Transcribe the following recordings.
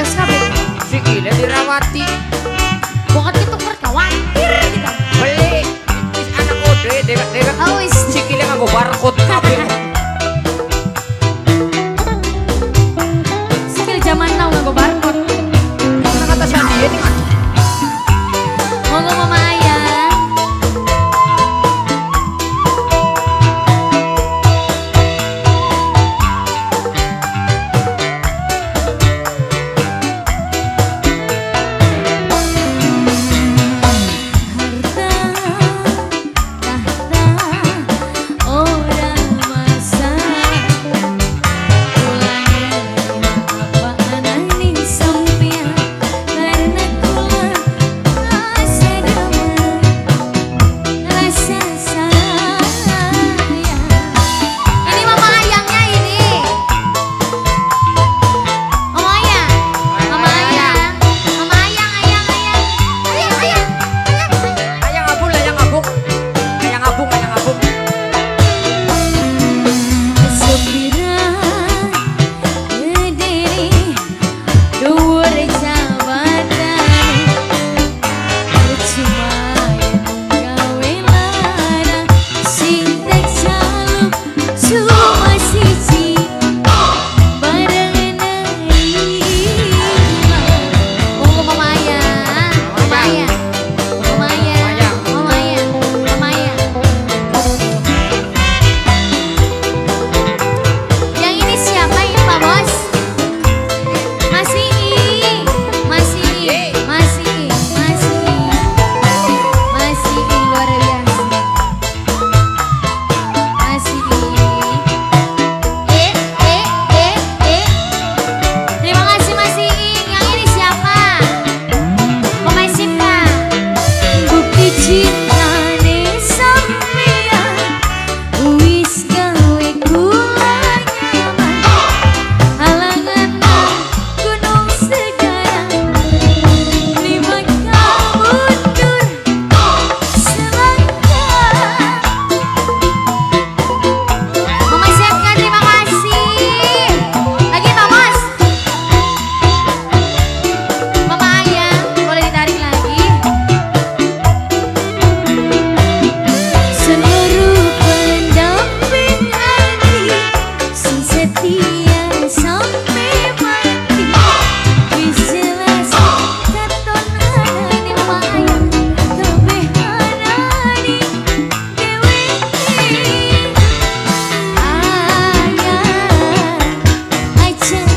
cerdas kabeh. Sikile dirawati. si to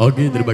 Oke, terima